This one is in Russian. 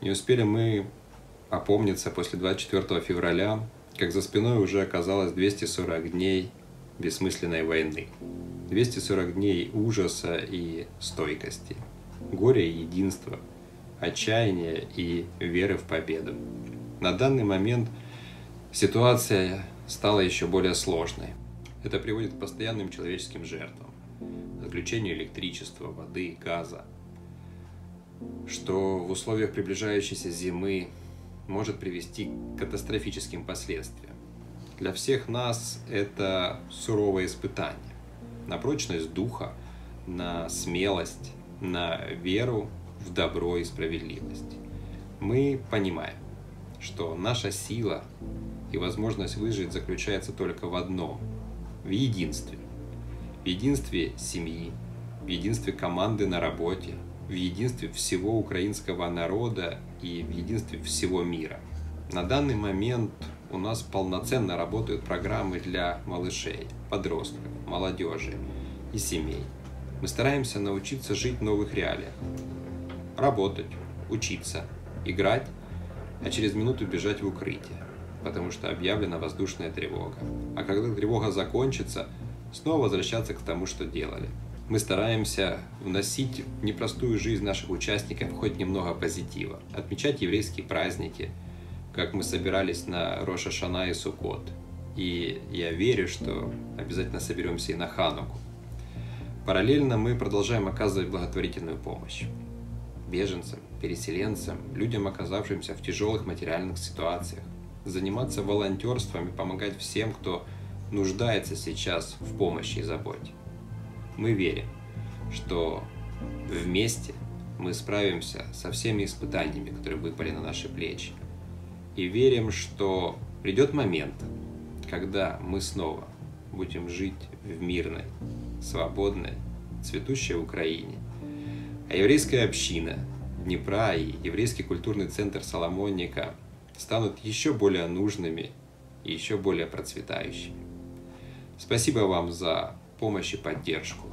Не успели мы опомниться после 24 февраля, как за спиной уже оказалось 240 дней бессмысленной войны. 240 дней ужаса и стойкости, горя и единства, отчаяния и веры в победу. На данный момент ситуация стала еще более сложной. Это приводит к постоянным человеческим жертвам, отключению электричества, воды, газа, что в условиях приближающейся зимы может привести к катастрофическим последствиям. Для всех нас это суровое испытание на прочность духа, на смелость, на веру в добро и справедливость. Мы понимаем, что наша сила и возможность выжить заключается только в одном – в единстве. В единстве семьи, в единстве команды на работе, в единстве всего украинского народа и в единстве всего мира. На данный момент у нас полноценно работают программы для малышей, подростков, молодежи и семей. Мы стараемся научиться жить в новых реалиях. Работать, учиться, играть, а через минуту бежать в укрытие, потому что объявлена воздушная тревога. А когда тревога закончится, снова возвращаться к тому, что делали. Мы стараемся вносить в непростую жизнь наших участников хоть немного позитива, отмечать еврейские праздники – как мы собирались на Роша Шана и Сукот. И я верю, что обязательно соберемся и на Хануку. Параллельно мы продолжаем оказывать благотворительную помощь беженцам, переселенцам, людям, оказавшимся в тяжелых материальных ситуациях, заниматься волонтерством и помогать всем, кто нуждается сейчас в помощи и заботе. Мы верим, что вместе мы справимся со всеми испытаниями, которые выпали на наши плечи, и верим, что придет момент, когда мы снова будем жить в мирной, свободной, цветущей Украине. А еврейская община Днепра и еврейский культурный центр Соломонника станут еще более нужными и еще более процветающими. Спасибо вам за помощь и поддержку.